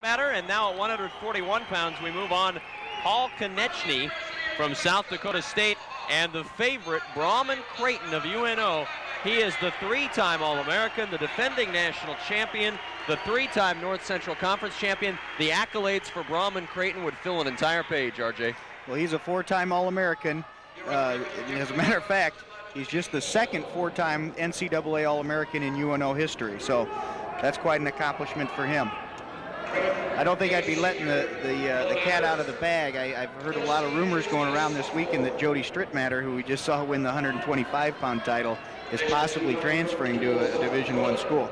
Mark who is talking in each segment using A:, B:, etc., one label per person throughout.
A: batter, and now at 141 pounds, we move on. Paul Konechne from South Dakota State, and the favorite, Braumon Creighton of UNO. He is the three-time All-American, the defending national champion, the three-time North Central Conference champion. The accolades for Braumon Creighton would fill an entire page, RJ.
B: Well, he's a four-time All-American. Uh, as a matter of fact, he's just the second four-time NCAA All-American in UNO history. So that's quite an accomplishment for him. I don't think I'd be letting the the, uh, the cat out of the bag. I, have heard a lot of rumors going around this weekend that Jody Strittmatter, who we just saw win the 125-pound title, is possibly transferring to a, a Division One school.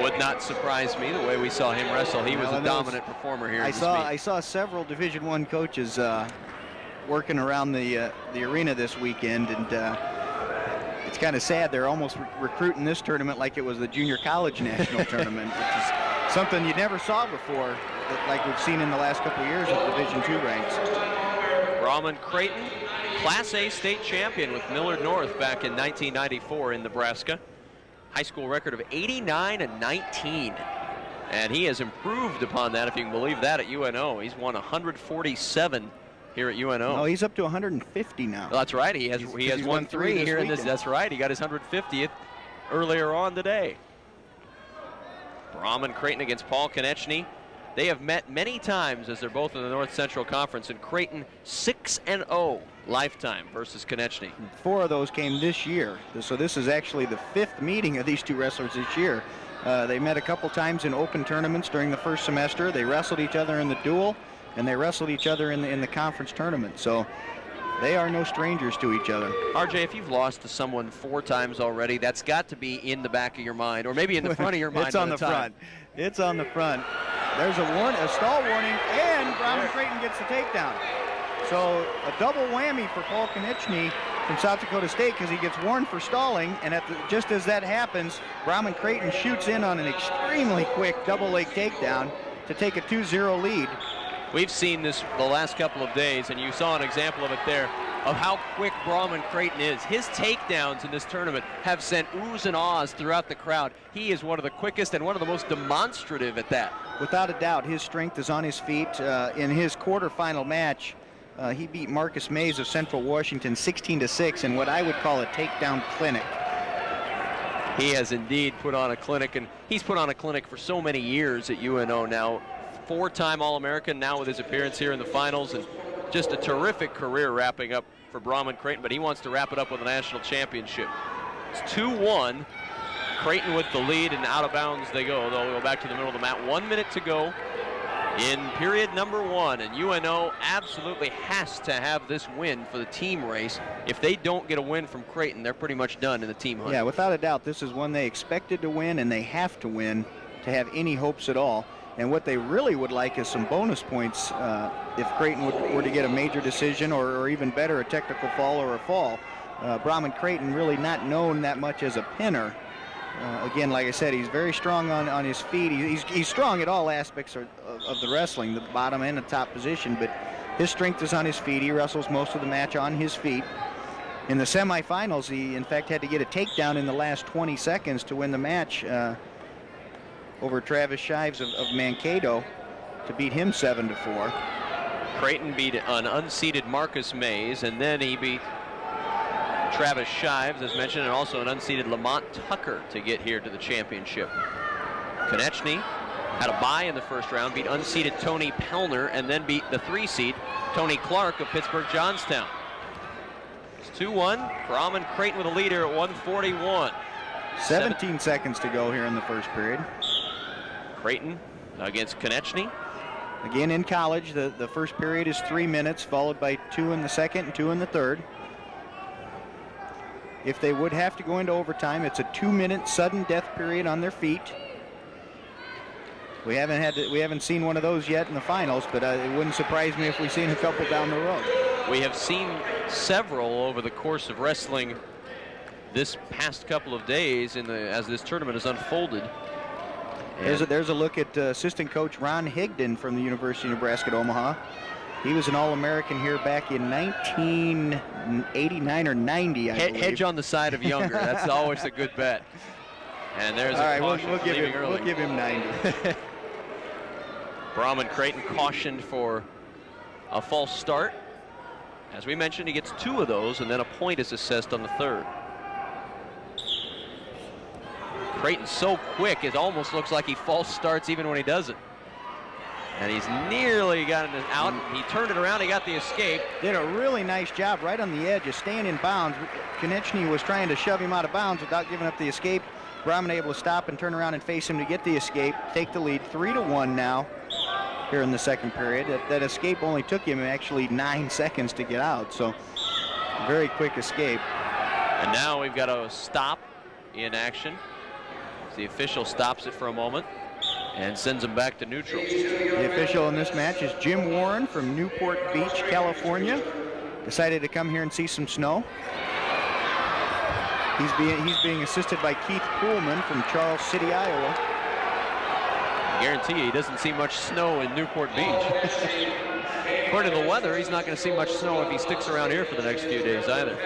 A: Would not surprise me the way we saw him wrestle. He was a dominant performer here.
B: I saw I saw several Division One coaches uh, working around the uh, the arena this weekend, and uh, it's kind of sad. They're almost re recruiting this tournament like it was the junior college national tournament, which is something you never saw before, like we've seen in the last couple of years of Division two ranks.
A: Braumon Creighton, Class A state champion with Millard North back in 1994 in Nebraska. High school record of 89 and 19. And he has improved upon that, if you can believe that, at UNO. He's won 147 here at UNO.
B: No, oh, he's up to 150 now.
A: Well, that's right. He has he's, he has won, won three, here weekend. in this. That's right. He got his 150th earlier on today. Braumon Creighton against Paul Konechne. They have met many times as they're both in the North Central Conference, and Creighton 6 and 0 lifetime versus Konechne.
B: Four of those came this year, so this is actually the fifth meeting of these two wrestlers this year. Uh, they met a couple times in open tournaments during the first semester. They wrestled each other in the dual, and they wrestled each other in the in the conference tournament. So they are no strangers to each other.
A: RJ, if you've lost to someone four times already, that's got to be in the back of your mind, or maybe in the front of your mind.
B: it's on the,
A: the
B: front. It's on the front. There's a warning, a stall warning, and Braumon Creighton gets the takedown. So a double whammy for Paul Konechne from South Dakota State because he gets warned for stalling, and the, just as that happens, Braumon Creighton shoots in on an extremely quick double leg takedown to take a 2-0 lead.
A: We've seen this the last couple of days, and you saw an example of it there, of how quick Braumon Creighton is. His takedowns in this tournament have sent oohs and ahs throughout the crowd. He is one of the quickest and one of the most demonstrative at that.
B: Without a doubt, his strength is on his feet. Uh, in his quarterfinal match, uh, he beat Marcus Mays of Central Washington 16 to 6 in what I would call a takedown clinic.
A: He has indeed put on a clinic, and he's put on a clinic for so many years at UNO now four-time All-American now with his appearance here in the finals and just a terrific career wrapping up for Braumon Creighton, but he wants to wrap it up with a national championship. It's 2-1. Creighton with the lead and out of bounds they go. They'll go back to the middle of the mat. One minute to go in period number one. And UNO absolutely has to have this win for the team race. If they don't get a win from Creighton, they're pretty much done in the team hunt.
B: Yeah, without a doubt, this is one they expected to win and they have to win to have any hopes at all. And what they really would like is some bonus points uh, if Creighton would, were to get a major decision or, or, even better, a technical fall or a fall. Uh, Braumon Creighton really not known that much as a pinner. Uh, again, like I said, he's very strong on, on his feet. he's, he's strong at all aspects of, of, of the wrestling, the bottom and the top position, but his strength is on his feet. He wrestles most of the match on his feet. In the semifinals, he in fact had to get a takedown in the last 20 seconds to win the match. Uh, over Travis Shives of, of Mankato to beat him 7 to 4.
A: Creighton beat an unseeded Marcus Mays, and then he beat Travis Shives, as mentioned, and also an unseeded Lamont Tucker to get here to the championship. Konechne had a bye in the first round, beat unseeded Tony Pellner, and then beat the three seed Tony Clark of Pittsburgh Johnstown. It's 2-1. Braumon Creighton with a leader at 141.
B: 17 seconds to go here in the first period.
A: Creighton against Konechne.
B: Again, in college, the, the first period is three minutes, followed by two in the second and two in the third. If they would have to go into overtime, it's a two-minute sudden death period on their feet. We haven't had to, we haven't seen one of those yet in the finals, but uh, it wouldn't surprise me if we've seen a couple down the road.
A: We have seen several over the course of wrestling this past couple of days in the as this tournament has unfolded.
B: There's a, there's a look at uh, assistant coach Ron Higdon from the University of Nebraska at Omaha. He was an All-American here back in 1989 or 90, I He believe.
A: Hedge on the side of younger. That's always a good bet. And there's
B: All
A: a
B: right, we'll, we'll, give him,
A: early.
B: we'll give him 90.
A: Braumon Creighton cautioned for a false start. As we mentioned, he gets two of those, and then a point is assessed on the third. Creighton's so quick, it almost looks like he false starts even when he doesn't. And he's nearly gotten it out. Mm. He turned it around. He got the escape.
B: Did a really nice job right on the edge of staying in bounds. Konechne was trying to shove him out of bounds without giving up the escape. Braumon able to stop and turn around and face him to get the escape, take the lead, three to one now here in the second period. That, that escape only took him actually nine seconds to get out, so very quick escape.
A: And now we've got a stop in action. The official stops it for a moment and sends him back to neutral.
B: The official in this match is Jim Warren from Newport Beach, California. Decided to come here and see some snow. He's being, he's being assisted by Keith Poolman from Charles City, Iowa.
A: I guarantee you he doesn't see much snow in Newport Beach. According to the weather, he's not going to see much snow if he sticks around here for the next few days either.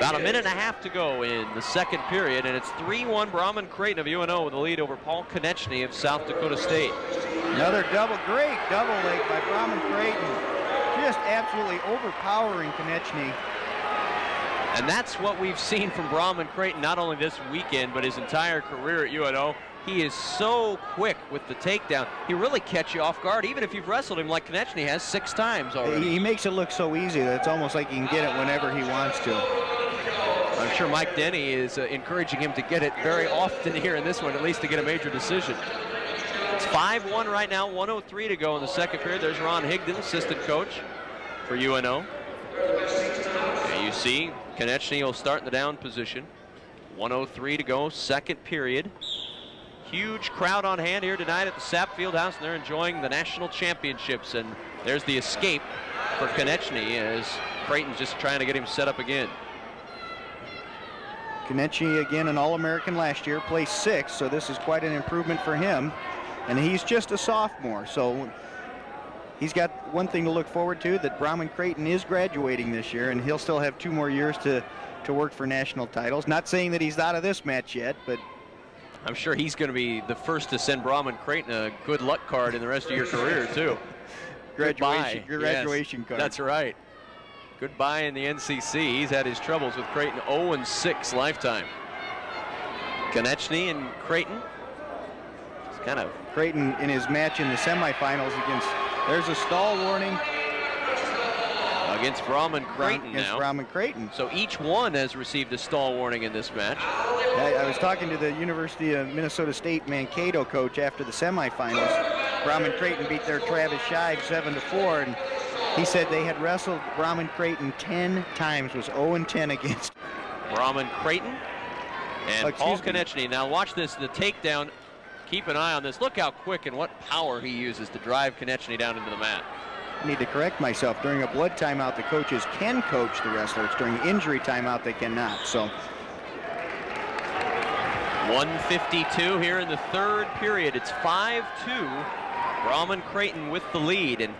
A: About a minute and a half to go in the second period, and it's 3-1 Braumon Creighton of UNO with the lead over Paul Konechne of South Dakota State.
B: Another double, great double leg by Braumon Creighton. Just absolutely overpowering Konechne.
A: And that's what we've seen from Braumon Creighton, not only this weekend, but his entire career at UNO. He is so quick with the takedown. He really catch you off guard, even if you've wrestled him like Konechne has six times already.
B: He makes it look so easy that it's almost like he can get it whenever he wants to.
A: I'm sure Mike Denny is uh, encouraging him to get it very often here in this one, at least to get a major decision. It's 5-1 right now, 103 to go in the second period. There's Ron Higdon, assistant coach for UNO. And you see, Konechne will start in the down position. 103 to go, second period. Huge crowd on hand here tonight at the Sapp Fieldhouse, and they're enjoying the national championships. And there's the escape for Konechne as Creighton's just trying to get him set up again.
B: Konechne again an All-American last year, placed sixth, so this is quite an improvement for him. And he's just a sophomore, so he's got one thing to look forward to, that Braumon Creighton is graduating this year, and he'll still have two more years to, to work for national titles. Not saying that he's out of this match yet, but
A: I'm sure he's going to be the first to send Braumon Creighton a good luck card in the rest of your career, too.
B: graduation, graduation
A: yes,
B: card.
A: That's right. Goodbye in the NCC. He's had his troubles with Creighton 0 6 lifetime. Konechne and Creighton. It's kind of
B: Creighton in his match in the semifinals against. There's a stall warning
A: against Braumon Creighton
B: against
A: now.
B: Braumon Creighton.
A: So each one has received a stall warning in this match.
B: I, I was talking to the University of Minnesota State Mankato coach after the semifinals. Braumon Creighton beat their Travis Shive 7 to 4, and he said they had wrestled Braumon Creighton 10 times, was 0-10 against.
A: Braumon Creighton and
B: Oh,
A: Paul
B: excuse.
A: Konechne. Now watch this, the takedown. Keep an eye on this. Look how quick and what power he uses to drive Konechne down into the mat.
B: I need to correct myself. During a blood timeout, the coaches can coach the wrestlers. During injury timeout, they cannot. So
A: 152 here in the third period. It's 5-2. Braumon Creighton with the lead. And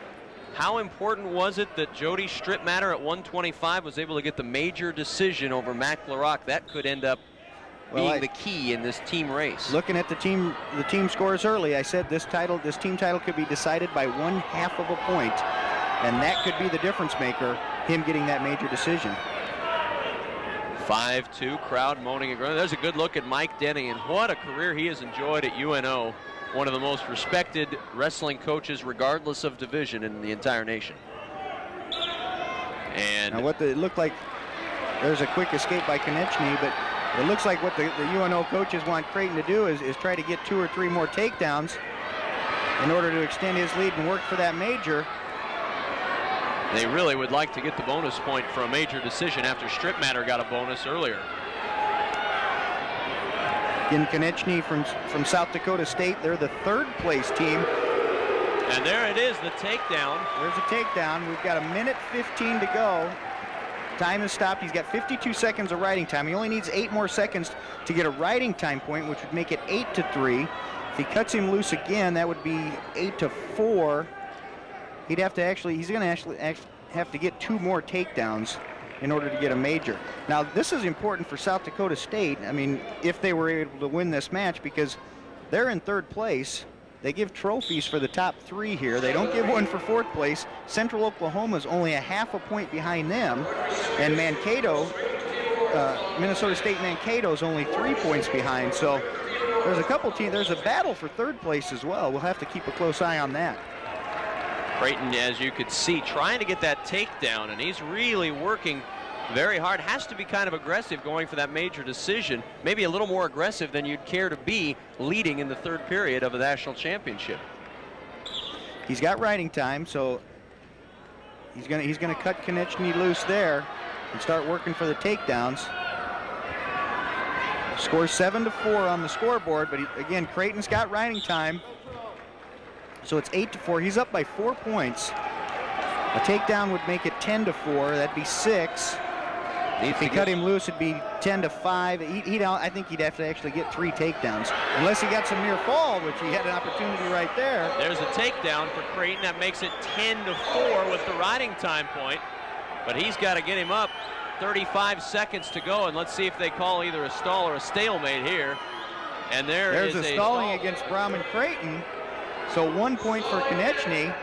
A: how important was it that Jody Strittmatter at 125 was able to get the major decision over Mac Larock? That could end up
B: Well,
A: being
B: I-
A: the key in this team race.
B: looking at the team, the team scores early, I said this title, this team title could be decided by one half of a point, and that could be the difference maker. Him getting that major decision.
A: 5-2, crowd moaning and groaning. There's a good look at Mike Denny, and what a career he has enjoyed at UNO. One of the most respected wrestling coaches, regardless of division, in the entire nation. And
B: Now, what the, it looked like, there's a quick escape by Konechne, but it looks like what the, the UNO coaches want Creighton to do is, is try to get two or three more takedowns in order to extend his lead and work for that major.
A: they really would like to get the bonus point for a major decision after Strittmatter got a bonus earlier.
B: Again, Konechne from, from South Dakota State, they're the third place team.
A: And there it is, the takedown.
B: There's a takedown. We've got a minute 15 to go. Time has stopped. He's got 52 seconds of riding time. He only needs eight more seconds to get a riding time point, which would make it eight to three. If he cuts him loose again, that would be eight to four. He'd have to actually, he's going to actually act- have to get two more takedowns in order to get a major. Now, this is important for South Dakota State. I mean, if they were able to win this match, because they're in third place they give trophies for the top three here. They don't give one for fourth place. Central Oklahoma is only a half a point behind them, and Mankato, uh, Minnesota State Mankato is only three points behind. So there's a couple teams. There's a battle for third place as well. We'll have to keep a close eye on that.
A: Creighton, as you could see, trying to get that takedown, and he's really working very hard. Has to be kind of aggressive going for that major decision. Maybe a little more aggressive than you'd care to be leading in the third period of a national championship.
B: He's got riding time, so he's gonna he's gonna cut Konechne loose there and start working for the takedowns. Scores seven to four on the scoreboard, but he, again, Creighton's got riding time. So it's eight to four. He's up by four points. A takedown would make it 10 to four. That'd be six. If he cut him loose, it'd be 10 to 5. He, he'd, I think he'd have to actually get three takedowns, unless he got some near fall, which he had an opportunity right there.
A: There's a takedown for Creighton. That makes it 10 to 4 with the riding time point. But he's got to get him up. 35 seconds to go, and let's see if they call either a stall or a stalemate here. And there
B: There's
A: is
B: a
A: a
B: stalling
A: stall.
B: against Braumon Creighton. So one point for Konechne.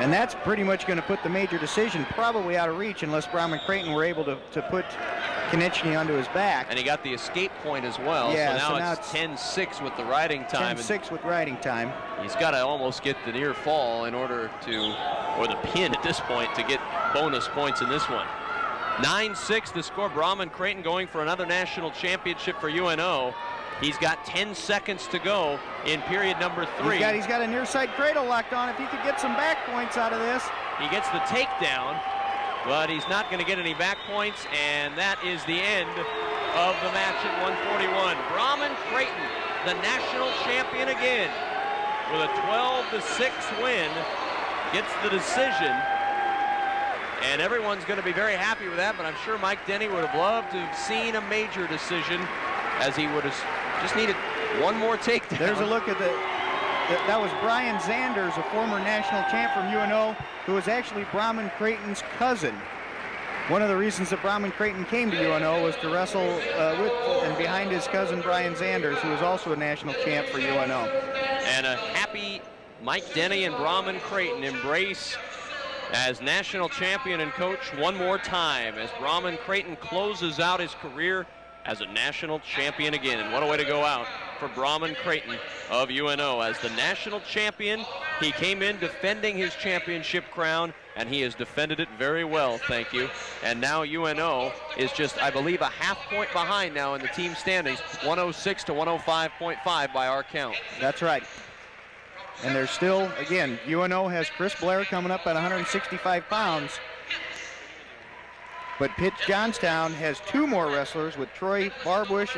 B: And that's pretty much going to put the major decision probably out of reach unless Braumon Creighton were able to, to put Konechne onto his back.
A: And he got the escape point as well.
B: Yeah,
A: so now
B: so now
A: it's 10-6 with the riding time. and
B: 10-6 with riding time.
A: He's got to almost get the near fall in order to, or the pin at this point, to get bonus points in this one. 9-6 the score. Braumon Creighton going for another national championship for UNO. He's got 10 seconds to go in period number three.
B: He's got, he's got a near side cradle locked on. If he could get some back points out of this.
A: He gets the takedown, but he's not going to get any back points, and that is the end of the match at 141. Braumon Creighton, the national champion again, with a 12 to 6 win, gets the decision. And everyone's going to be very happy with that, but I'm sure Mike Denny would have loved to have seen a major decision as he would have just needed one more takedown.
B: There's a look at the, that, that was Brian Zanders, a former national champ from UNO, who was actually Braumon Creighton's cousin. One of the reasons that Braumon Creighton came to UNO was to wrestle uh, with and behind his cousin Brian Zanders, who was also a national champ for UNO.
A: And a happy Mike Denny and Braumon Creighton embrace as national champion and coach one more time as Braumon Creighton closes out his career as a national champion again. And what a way to go out for Braumon Creighton of UNO. As the national champion, he came in defending his championship crown, and he has defended it very well, thank you. And now UNO is just, I believe, a half point behind now in the team standings, 106 to 105.5 by our count.
B: That's right. And there's still, again, UNO has Chris Blair coming up at 165 pounds. But Pitt Johnstown has two more wrestlers with Troy Barbush